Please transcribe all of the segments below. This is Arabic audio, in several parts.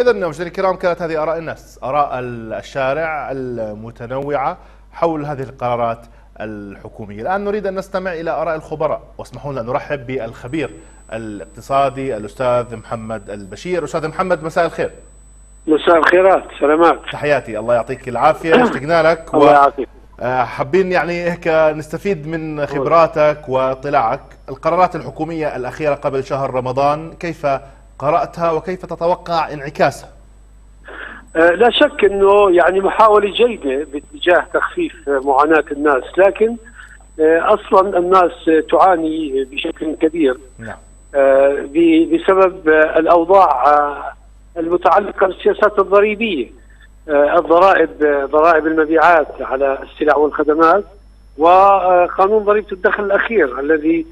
إذا مشاهدينا الكرام كانت هذه آراء الناس آراء الشارع المتنوعة حول هذه القرارات الحكومية. الآن نريد أن نستمع إلى آراء الخبراء واسمحوا لنا نرحب بالخبير الاقتصادي الأستاذ محمد البشير. أستاذ محمد مساء الخير. مساء الخيرات سلامات. تحياتي الله يعطيك العافية اشتقنا لك الله يعافيك. آه، حابين يعني هيك نستفيد من خبراتك واطلاعك القرارات الحكومية الأخيرة قبل شهر رمضان كيف قرأتها وكيف تتوقع انعكاسها؟ آه، لا شك إنه يعني محاولة جيدة باتجاه تخفيف معاناة الناس لكن آه، أصلا الناس تعاني بشكل كبير. نعم. بسبب الأوضاع المتعلقة بالسياسات الضريبية. الضرائب ضرائب المبيعات على السلع والخدمات وقانون ضريبة الدخل الأخير الذي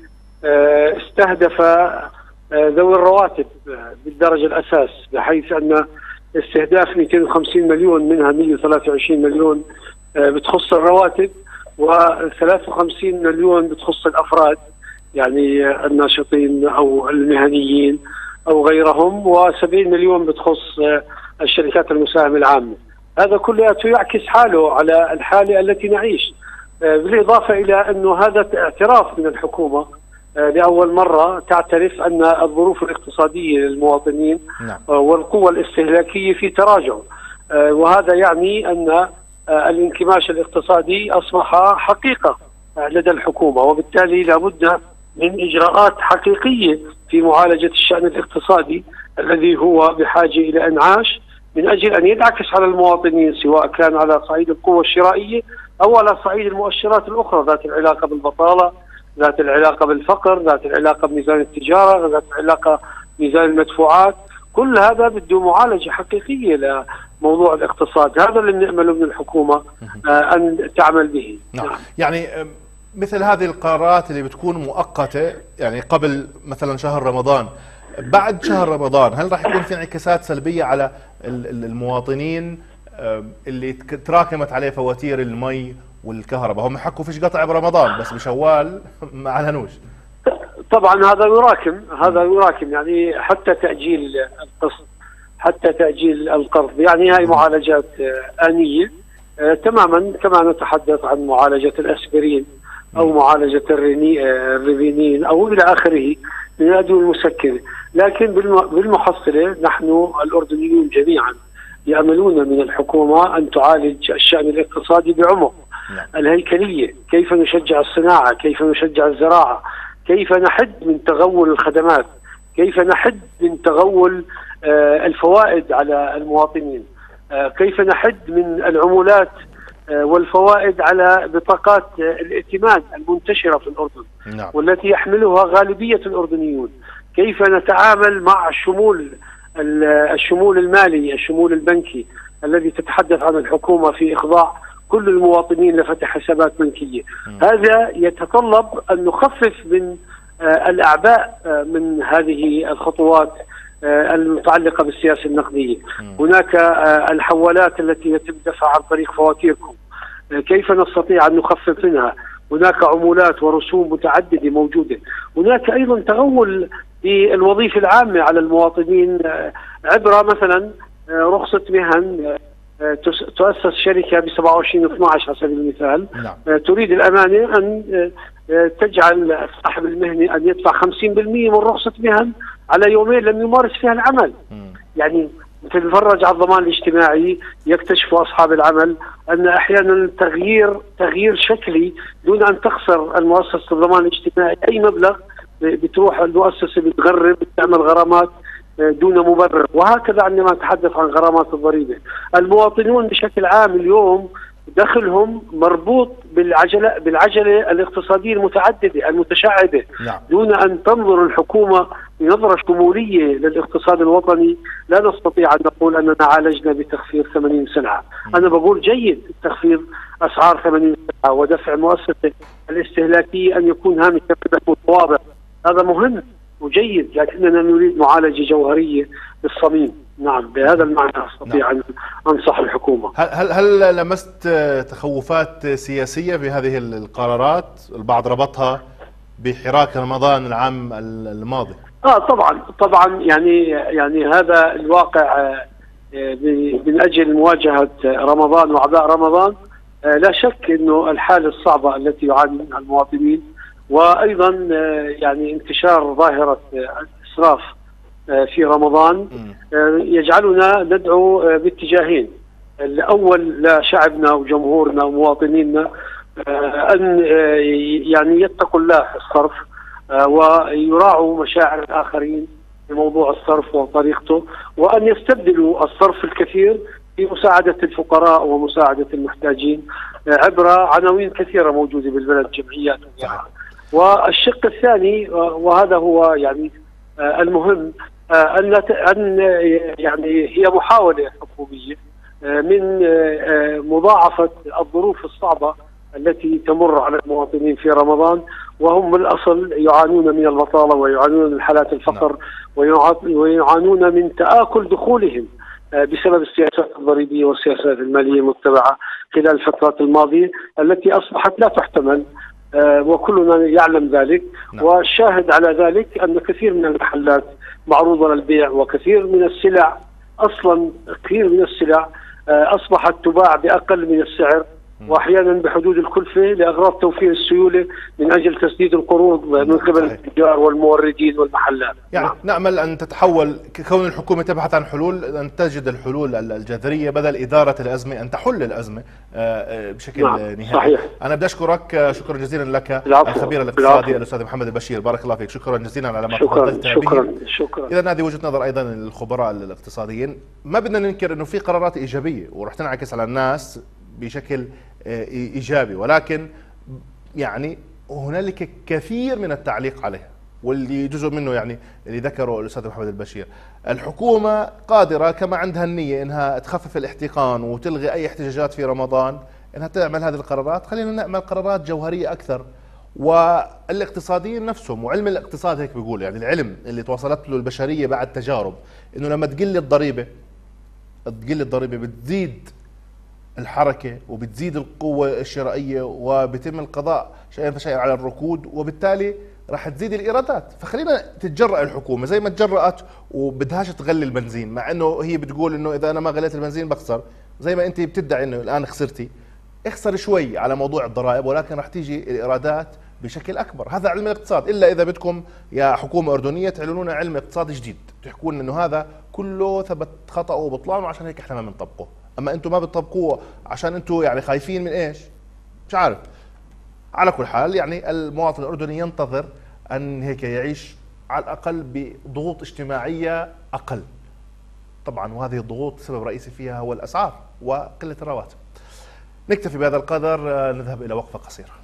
استهدف ذوي الرواتب بالدرجة الأساس بحيث أن استهداف 250 مليون منها 123 مليون بتخص الرواتب و53 مليون بتخص الأفراد يعني الناشطين أو المهنيين أو غيرهم و70 مليون بتخص الشركات المساهمة العامة. هذا كله يعكس حاله على الحالة التي نعيش. بالإضافة إلى انه هذا اعتراف من الحكومة لأول مرة تعترف أن الظروف الاقتصادية للمواطنين نعم. والقوة الاستهلاكية في تراجع وهذا يعني أن الانكماش الاقتصادي أصبح حقيقة لدى الحكومة وبالتالي لابد من إجراءات حقيقية في معالجة الشأن الاقتصادي الذي هو بحاجة إلى إنعاش من أجل أن ينعكس على المواطنين سواء كان على صعيد القوة الشرائية أو على صعيد المؤشرات الأخرى ذات العلاقة بالبطالة، ذات العلاقة بالفقر، ذات العلاقة بميزان التجارة، ذات العلاقة بميزان المدفوعات، كل هذا بده معالجة حقيقية لموضوع الاقتصاد، هذا اللي بنأمله من الحكومة آه أن تعمل به. نعم. يعني مثل هذه القرارات اللي بتكون مؤقتة يعني قبل مثلا شهر رمضان بعد شهر رمضان هل راح يكون في انعكاسات سلبية على المواطنين اللي تراكمت عليه فواتير المي والكهرباء. هم حكوا فيش قطع برمضان بس بشوال ما أعلنوش. طبعا هذا يراكم هذا يراكم. يعني حتى تأجيل القسط حتى تأجيل القرض يعني هاي معالجات آنية. تماما كما نتحدث عن معالجة الأسبرين أو معالجة الريفينين أو إلى آخره من الادويه المسكنه، لكن بالمحصلة نحن الأردنيون جميعا يأملون من الحكومة أن تعالج الشأن الاقتصادي بعمق. نعم. الهيكلية، كيف نشجع الصناعة، كيف نشجع الزراعة، كيف نحد من تغول الخدمات، كيف نحد من تغول الفوائد على المواطنين، كيف نحد من العمولات والفوائد على بطاقات الائتمان المنتشرة في الأردن نعم. والتي يحملها غالبية الأردنيون كيف نتعامل مع الشمول الشمول المالي الشمول البنكي الذي تتحدث عن الحكومة في إخضاع كل المواطنين لفتح حسابات بنكية. هذا يتطلب أن نخفف من الأعباء من هذه الخطوات المتعلقة بالسياسة النقدية. هناك الحوالات التي يتم دفعها عن طريق فواتيركم كيف نستطيع أن نخفف منها؟ هناك عمولات ورسوم متعددة موجودة، هناك أيضا تغول بالوظيفة العامة على المواطنين عبر مثلا رخصة مهن تؤسس شركة ب 27 12 على سبيل المثال نعم. تريد الأمانة أن تجعل صاحب المهنة أن يدفع 50% من رخصة مهن على يومين لم يمارس فيها العمل. م. يعني تتفرج على الضمان الاجتماعي يكتشف أصحاب العمل أن أحيانا تغيير تغيير شكلي دون أن تخسر المؤسسة الضمان الاجتماعي أي مبلغ بتروح المؤسسة بتغرب بتعمل غرامات دون مبرر. وهكذا عندما نتحدث عن غرامات الضريبة. المواطنون بشكل عام اليوم دخلهم مربوط بالعجله بالعجلة الاقتصادية المتعددة المتشعبة. نعم. دون أن تنظر الحكومة بنظره شموليه للاقتصاد الوطني لا نستطيع أن نقول أننا عالجنا بتخفيض 80 سلعة، أنا بقول جيد تخفيض أسعار 80 سلعة ودفع المؤسسه الاستهلاكية أن يكون هامش متواضع، هذا مهم. وجيد لكننا نريد معالجة جوهرية بالصميم. نعم بهذا المعنى أستطيع أن أنصح الحكومة. هل هل هل لمست تخوفات سياسية بهذه القرارات؟ البعض ربطها بحراك رمضان العام الماضي. آه طبعا طبعا يعني يعني هذا الواقع من أجل مواجهة رمضان وأعباء رمضان لا شك إنه الحالة الصعبة التي يعاني منها المواطنين وأيضا يعني انتشار ظاهرة الإسراف في رمضان يجعلنا ندعو باتجاهين الأول لشعبنا وجمهورنا ومواطنينا أن يعني يتقوا الله الصرف ويراعوا مشاعر الآخرين في موضوع الصرف وطريقته وأن يستبدلوا الصرف الكثير في مساعدة الفقراء ومساعدة المحتاجين عبر عناوين كثيرة موجودة بالبلد جمعيات وغيرها. والشق الثاني وهذا هو يعني المهم أن أن يعني هي محاولة حكومية من مضاعفة الظروف الصعبة التي تمر على المواطنين في رمضان وهم بالأصل يعانون من البطالة ويعانون من حالات الفقر ويعانون من تآكل دخولهم بسبب السياسات الضريبية والسياسات المالية المتبعة خلال الفترات الماضية التي أصبحت لا تحتمل وكلنا يعلم ذلك نعم. والشاهد على ذلك أن كثير من المحلات معروضة للبيع وكثير من السلع أصلا كثير من السلع أصبحت تباع بأقل من السعر وأحيانا بحدود الكلفه لأغراض توفير السيولة من أجل تسديد القروض من قبل التجار والموردين والمحلات. يعني نعم. نامل أن تتحول كون الحكومة تبحث عن حلول أن تجد الحلول الجذرية بدل إدارة الأزمة أن تحل الأزمة بشكل نعم. نهائي. صحيح. أنا بدي أشكرك شكرا جزيلا لك الخبير الاقتصادي الأستاذ محمد البشير بارك الله فيك شكرا جزيلا على ما تفضلت به. شكرا شكرا اذا هذه وجهة نظر أيضا الخبراء الاقتصاديين ما بدنا ننكر إنه في قرارات إيجابية ورح تنعكس على الناس بشكل إيجابي. ولكن يعني هنالك كثير من التعليق عليها واللي جزء منه يعني اللي ذكره الأستاذ محمد البشير. الحكومة قادرة كما عندها النية إنها تخفف الاحتقان وتلغي أي احتجاجات في رمضان إنها تعمل هذه القرارات. خلينا نعمل قرارات جوهرية أكثر. والاقتصاديين نفسهم وعلم الاقتصاد هيك بيقول يعني العلم اللي توصلت له البشرية بعد تجارب إنه لما تقل الضريبة تقل الضريبة بتزيد الحركة وبتزيد القوة الشرائية وبيتم القضاء شيئا فشيئا على الركود وبالتالي راح تزيد الإيرادات. فخلينا تتجرأ الحكومة زي ما تجرأت وبدهاش تغلي البنزين مع إنه هي بتقول إنه إذا أنا ما غليت البنزين بخسر. زي ما أنت بتدعي إنه الآن خسرتي. اخسر شوي على موضوع الضرائب ولكن راح تيجي الإيرادات بشكل أكبر. هذا علم الاقتصاد. إلا إذا بدكم يا حكومة أردنية تعلنون علم اقتصاد جديد. تحكوا لنا إنه هذا كله ثبت خطأه وبطلانه عشان هيك إحنا ما بنطبقه. أما أنتم ما بتطبقوه عشان أنتم يعني خايفين من إيش؟ مش عارف. على كل حال يعني المواطن الأردني ينتظر أن هيك يعيش على الأقل بضغوط اجتماعية أقل. طبعا وهذه الضغوط السبب الرئيسي فيها هو الأسعار وقلة الرواتب. نكتفي بهذا القدر نذهب إلى وقفه قصيره